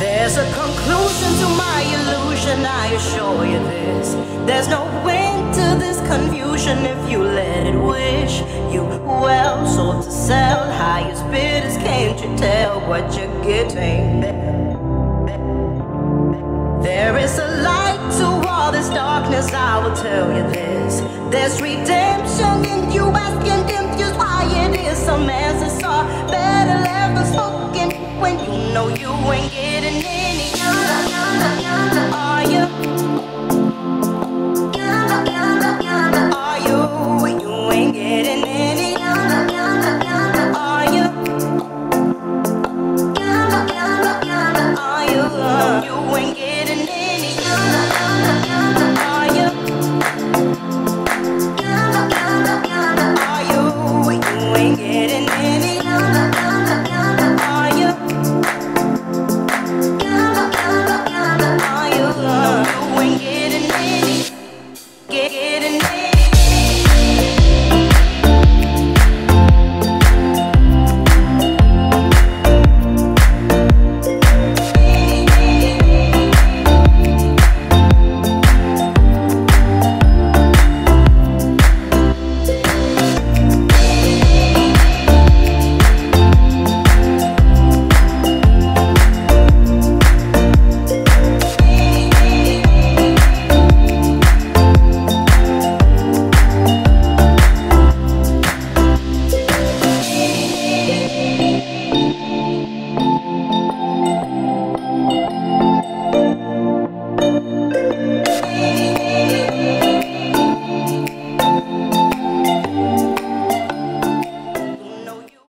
There's a conclusion to my illusion, I assure you this. There's no end to this confusion if you let it wish you well. Sold to sell, highest bidders, can't you tell what you're getting? There is a light to all this darkness, I will tell you this. There's redemption in you asking confused why it is some answers are better left unspoken when you know you ain't getting.